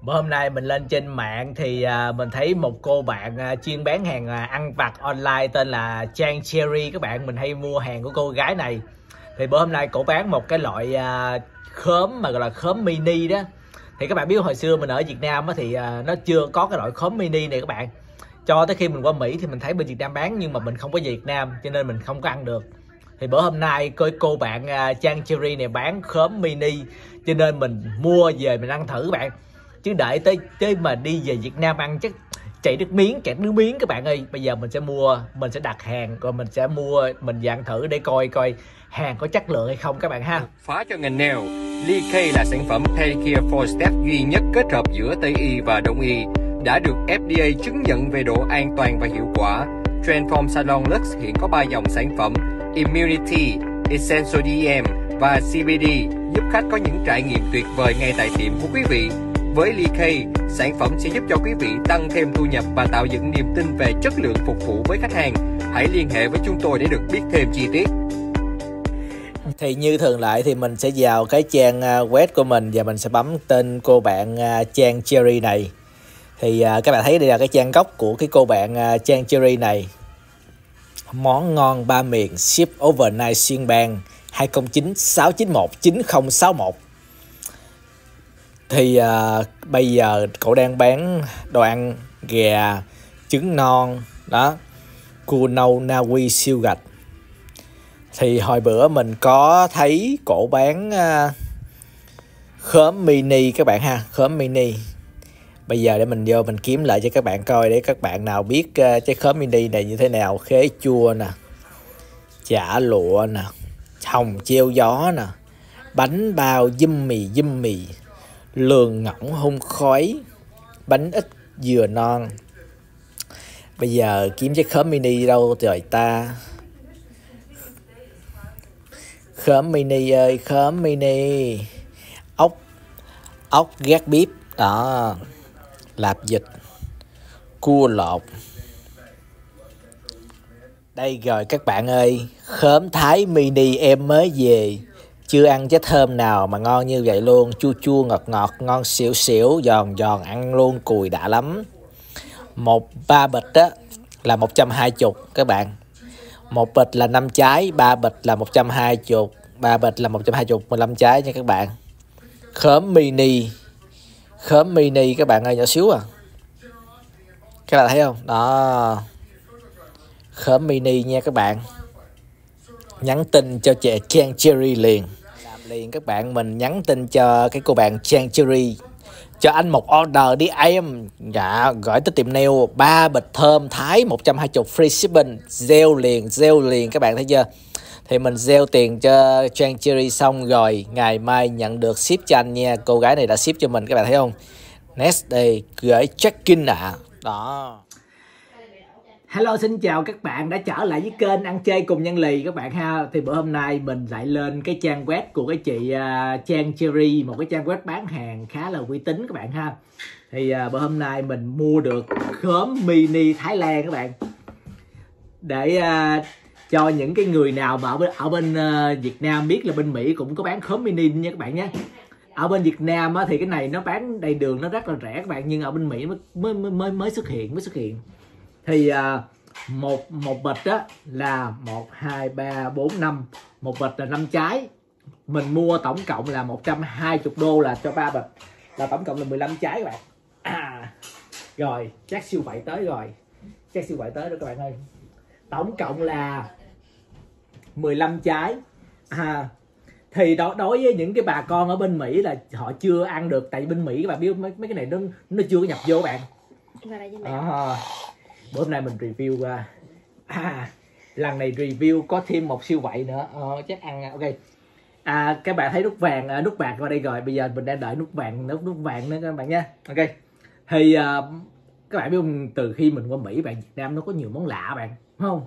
Bữa hôm nay mình lên trên mạng thì à, mình thấy một cô bạn à, chuyên bán hàng à, ăn vặt online tên là Trang Cherry. Các bạn mình hay mua hàng của cô gái này. Thì bữa hôm nay cổ bán một cái loại khóm mà gọi là khóm mini đó. Thì các bạn biết hồi xưa mình ở Việt Nam á, thì nó chưa có cái loại khóm mini này các bạn. Cho tới khi mình qua Mỹ thì mình thấy bên Việt Nam bán nhưng mà mình không có về Việt Nam cho nên mình không có ăn được. Thì bữa hôm nay coi cô bạn Trang Cherry này bán khóm mini cho nên mình mua về mình ăn thử bạn chứ đợi tới tới mà đi về Việt Nam ăn chắc chảy nước miếng kẹt nước miếng các bạn ơi bây giờ mình sẽ mua mình sẽ đặt hàng rồi mình sẽ mua mình dạng thử để coi coi hàng có chất lượng hay không các bạn ha Phá cho ngành nail, Lee K là sản phẩm pedicure for step duy nhất kết hợp giữa Tây y và Đông y, đã được FDA chứng nhận về độ an toàn và hiệu quả. Transform Salon Lux hiện có 3 dòng sản phẩm Immunity, Essential DM và CBD giúp khách có những trải nghiệm tuyệt vời ngay tại tiệm của quý vị. Với Lee K, sản phẩm sẽ giúp cho quý vị tăng thêm thu nhập và tạo dựng niềm tin về chất lượng phục vụ với khách hàng. Hãy liên hệ với chúng tôi để được biết thêm chi tiết. thì như thường lại thì mình sẽ vào cái trang à, web của mình và mình sẽ bấm tên cô bạn à, Trang Cherry này thì à, các bạn thấy đây là cái trang gốc của cái cô bạn Trang Cherry này món ngon ba miền ship overnight xuyên bang 209 691 9061 thì à, bây giờ cậu đang bán đồ ăn gà trứng non đó cua nâu na uy siêu gạch. Thì hồi bữa mình có thấy cổ bán à, khóm mini các bạn ha khóm mini. Bây giờ để mình vô mình kiếm lại cho các bạn coi để các bạn nào biết à, uh, trái khóm mini này như thế nào. Khế chua nè chả lụa nè hồng treo gió nè bánh bao dâm mì dâm mì lường ngỗng hung khói, bánh ít dừa non. Bây giờ kiếm chiếc khóm mini đâu trời ta? Khóm mini ơi, khóm mini. Ốc ốc gác bếp. Đó, lạp dịch, cua lột đây rồi các bạn ơi, khóm thái mini em mới về chưa ăn cái thơm nào mà ngon như vậy luôn. Chua chua, ngọt ngọt, ngon xỉu xỉu, giòn giòn, ăn luôn, cùi đã lắm. Một ba bịch á, là 120 các bạn. Một bịch là 5 trái, ba bịch là 120 ba bịch là 120 15 trái nha các bạn. Khóm mini khóm mini các bạn ơi, nhỏ xíu à. Các bạn thấy không? Đó. Khóm mini nha các bạn nhắn tin cho chị Trang Cherry liền. Làm liền các bạn, mình nhắn tin cho cái cô bạn Trang Cherry. Cho anh một order đi, em. Dạ gửi tới tiệm nail, ba bịch thơm thái 120 free shipping. Gieo liền gieo liền các bạn thấy chưa? Thì mình gieo tiền cho Trang Cherry xong rồi, ngày mai nhận được ship cho anh nha. Cô gái này đã ship cho mình, các bạn thấy không? Next day, gửi check in ạ. À. đó. Hello xin chào các bạn đã trở lại với kênh ăn chơi cùng nhân lì các bạn ha. Thì bữa hôm nay mình lại lên cái trang web của cái chị uh, Trang Cherry một cái trang web bán hàng khá là uy tín các bạn ha. Thì uh, bữa hôm nay mình mua được khóm mini Thái Lan các bạn. Để uh, cho những cái người nào mà ở bên, ở bên uh, Việt Nam biết là bên Mỹ cũng có bán khóm mini nha các bạn nhé. Ở bên Việt Nam á, thì cái này nó bán đầy đường nó rất là rẻ các bạn nhưng ở bên Mỹ mới mới mới mới xuất hiện mới xuất hiện thì à, một một bịch á là một hai ba bốn năm. Một bịch là năm trái. Mình mua tổng cộng là 120 đô là cho ba bịch. Là tổng cộng là 15 trái các bạn. À, rồi chắc siêu vậy tới rồi. Chắc siêu vậy tới rồi các bạn ơi. Tổng cộng là 15 trái. À, thì đó đối với những cái bà con ở bên Mỹ là họ chưa ăn được. Tại bên Mỹ các bạn biết mấy, mấy cái này nó nó chưa có nhập vô bạn. Với mẹ. à, bữa hôm nay mình review qua à, lần này review có thêm một siêu vậy nữa. Ờ, chắc ăn à, ok. À, các bạn thấy nút vàng à, nút bạc qua đây rồi. Bây giờ mình đang đợi nút vàng nút nút vàng nữa các bạn nha ok. Thì uh, các bạn biết không từ khi mình qua Mỹ bạn Việt Nam nó có nhiều món lạ bạn đúng không?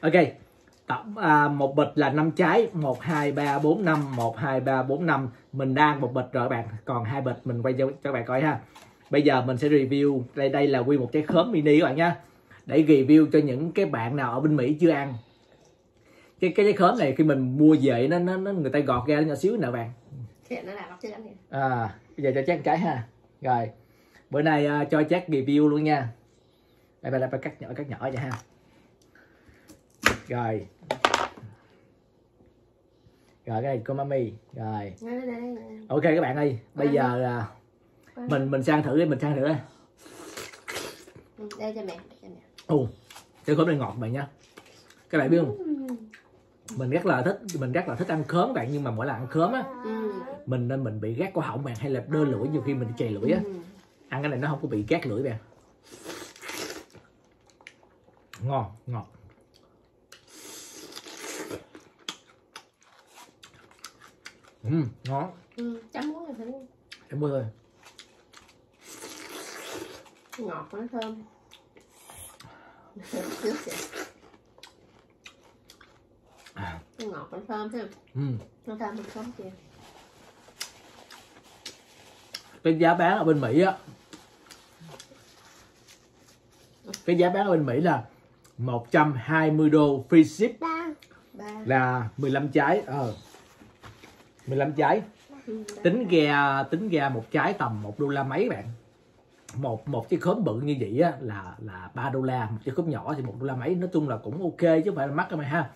Ok. Tổng à, một bịch là 5 trái. 1 2 3 4 5 1 2 3 4 5 mình đang một bịch rồi bạn. Còn hai bịch mình quay cho cho các bạn coi ha. Bây giờ mình sẽ review. Đây đây là quy một trái khóm mini các bạn nha để review cho những cái bạn nào ở bên Mỹ chưa ăn. Cái cái trái khóm này khi mình mua về nó nó, nó người ta gọt ra nó nhỏ xíu nè bạn. À bây giờ cho chắc cái ha. Rồi bữa nay uh, cho chắc review luôn nha. Đây bà phải cắt nhỏ cắt nhỏ vậy ha. Rồi. Rồi cái này của mami. Rồi. Đây, đây, đây, đây. ok các bạn ơi bây giờ là mình mình sang thử đi mình sang thử. Đi Ừ, đây cho mẹ đây cho mẹ ồ cái khóm này ngọt bạn nha các bạn biết không? Mình rất là thích mình rất là thích ăn khóm bạn nhưng mà mỗi lần ăn khóm á ừ. mình nên mình bị gác cổ họng bạn hay là đơ lưỡi nhiều khi mình chày lưỡi á. Ừ. ăn cái này nó không có bị gác lưỡi bạn. Ngon ngọt ừ, ngon. Ừ. chấm muối là thử. Em ơi ngọt nó thơm trước À. nó ngọt nó thơm ha ừ. nó thơm mình sống kìa. Cái giá bán ở bên Mỹ á. Cái giá bán ở bên Mỹ là 120 đô free ship. Ba. Ba. Là 15 trái ờ. 15 trái. Ừ. tính ra tính ra một trái tầm một đô la mấy bạn một một cái khóm bự như vậy á, là là 3 đô la, một cái khóm nhỏ thì một đô la mấy. Nói chung là cũng ok chứ không phải là mắc các mày ha.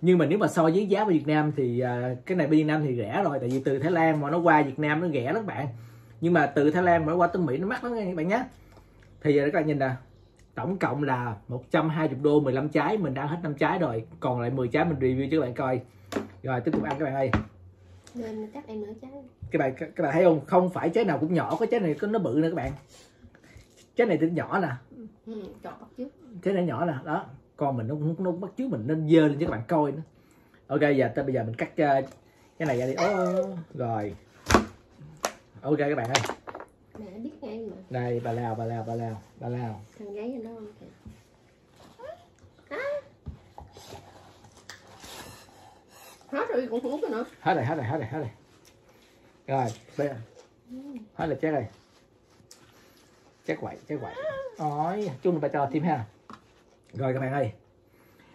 Nhưng mà nếu mà so với giá của Việt Nam thì à, cái này bên Việt Nam thì rẻ rồi, tại vì từ Thái Lan mà nó qua Việt Nam nó rẻ lắm bạn. Nhưng mà từ Thái Lan mà nó qua tới Mỹ nó mắc lắm các bạn nhé thì giờ các bạn nhìn nè, tổng cộng là 120 đô 15 trái, mình đã hết 5 trái rồi. Còn lại 10 trái mình review cho các bạn coi. Rồi, tiếp tục ăn các bạn ơi. Nên chắc em nữa trái các bạn các bạn thấy không? Không phải trái nào cũng nhỏ có trái này có nó bự nữa các bạn. Trái này thì nhỏ nè. Ừ. trái này nhỏ nè đó. Con mình nó nó, bắt chước mình nên dơ lên cho các bạn coi nữa. Ok giờ tới bây giờ mình cắt uh, cái này ra đi. Ô, rồi. Ok các bạn ơi. Mẹ biết ngay mà. Đây bà lao bà lao bà lao bà lao thằng gái ở đó không kìa. Hết rồi cũng không uống nữa. Hết rồi hết rồi hết rồi hết rồi rồi. Bây giờ hết rồi chết rồi. Chết quậy chết quậy. Ôi chung là bà cho thêm ha. Rồi các bạn ơi.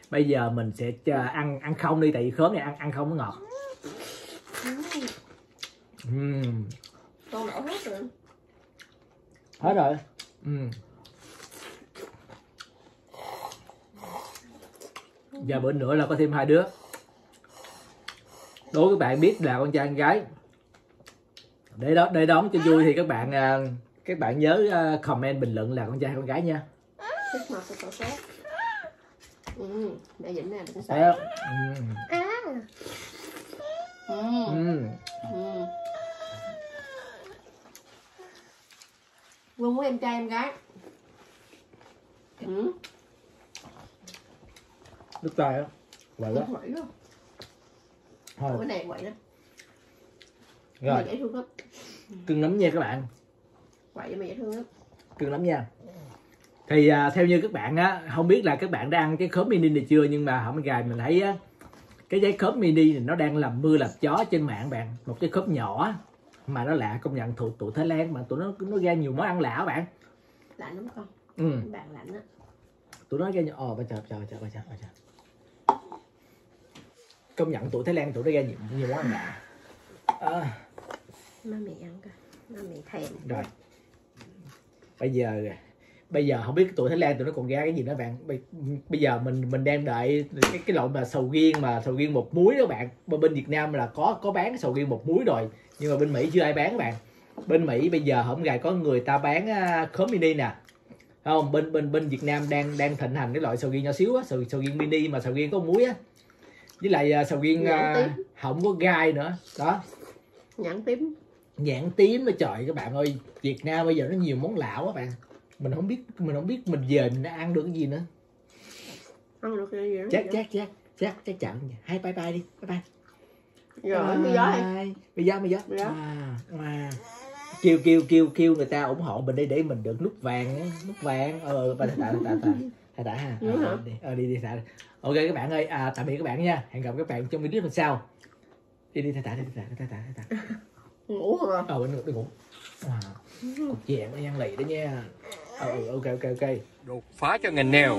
Bây giờ mình sẽ ăn ăn không đi tại vì khóm này ăn ăn không nó ngọt. Ừm, con đổ hết rồi hết rồi. Ừm. giờ bữa nữa là có thêm hai đứa. Đố các bạn biết là con trai con gái để đó để đón cho vui thì các bạn à, các bạn nhớ à, comment bình luận là con trai hay con gái nha thích màu của tổ ừ mẹ dĩnh nè Thấy sợ không? À ừ. ừm. ừ. Vương muốn em trai em gái ừ. nước tay á quậy quá quậy lắm thôi bữa này quậy lắm rồi. Mày dễ thương lắm. Cưng lắm nha các bạn. Quậy mày dễ thương lắm. Cưng lắm nha. Thì à, theo như các bạn á không biết là các bạn đã ăn cái khóm mini này chưa nhưng mà hôm gài mình thấy á cái giấy khóm mini này nó đang làm mưa làm chó trên mạng bạn. Một cái khóm nhỏ mà nó lạ công nhận tụi tụi Thái Lan mà tụi nó nó ra nhiều món ăn lạ bạn. Lạnh lắm con. Ừ. bạn lạnh á. Tụi nó ra nhiều ồ chờ chờ chờ bà chờ bà chờ công nhận tụi Thái Lan tụi nó ra nhiều nhiều món ăn lạ. À, má mẹ ăn coi. Má mẹ thèm. Rồi. Bây giờ bây giờ không biết tụi Thái Lan tụi nó còn ra cái gì nữa bạn. Bây, bây giờ mình mình đang đợi cái cái loại mà sầu riêng mà sầu riêng một muối đó bạn. Bên bên Việt Nam là có có bán sầu riêng một muối rồi nhưng mà bên Mỹ chưa ai bán bạn. Bên Mỹ bây giờ không gài có người ta bán uh, khóm mini nè. Không? Bên bên bên Việt Nam đang đang thịnh hành cái loại sầu riêng nhỏ xíu á sầu, sầu riêng mini mà sầu riêng có muối á. Với lại uh, sầu riêng uh, không có gai nữa. Đó. Nhãn tím nhãn tím nó trời các bạn ơi. Việt Nam bây giờ nó nhiều món lạ quá bạn. Mình không biết mình không biết mình về mình ăn được cái gì nữa. Ăn được cái gì chắc chắc chắc chắc chắc chắn. Hai bye bye đi. Bye bye. Rồi cái gió bây giờ Bây giờ. à, à. kêu kêu kêu kêu người ta ủng hộ mình đi để mình được nút vàng nút vàng. Ờ bà tạ tạ tạ tạ tạ ha. Ờ, đi ờ, đi đi tạ ok các bạn ơi. À, tạm biệt các bạn nha. Hẹn gặp các bạn trong video lần sau. Đi đi tạ tạ đi tạ tạ tạ tạ ngủ rồi ờ đừng đừng ngủ. À, cục vàng ăn lì đó nha. Ờ ừ, ok ok ok. Đột phá cho ngành nail,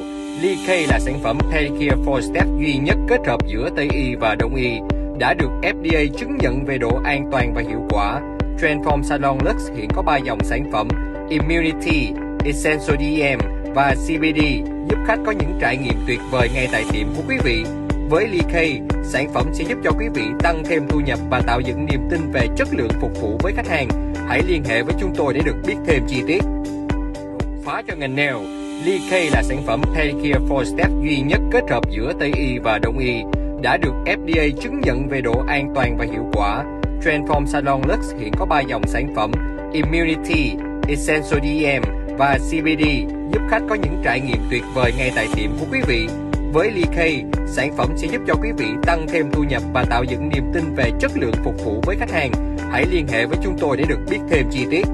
Lee K là sản phẩm pedicure for step duy nhất kết hợp giữa Tây y và Đông y, đã được FDA chứng nhận về độ an toàn và hiệu quả. Transform Salon Lux hiện có 3 dòng sản phẩm Immunity, Essential DM và CBD giúp khách có những trải nghiệm tuyệt vời ngay tại tiệm của quý vị. Với Ly Kay, sản phẩm sẽ giúp cho quý vị tăng thêm thu nhập và tạo dựng niềm tin về chất lượng phục vụ với khách hàng. Hãy liên hệ với chúng tôi để được biết thêm chi tiết. Phá cho ngành nail, Ly Kay là sản phẩm pedicure 4 step duy nhất kết hợp giữa Tây y và Đông y, đã được FDA chứng nhận về độ an toàn và hiệu quả. Transform Salon Lux hiện có 3 dòng sản phẩm Immunity, Essential DM và CBD giúp khách có những trải nghiệm tuyệt vời ngay tại tiệm của quý vị. Với Ly K, sản phẩm sẽ giúp cho quý vị tăng thêm thu nhập và tạo dựng niềm tin về chất lượng phục vụ với khách hàng. Hãy liên hệ với chúng tôi để được biết thêm chi tiết.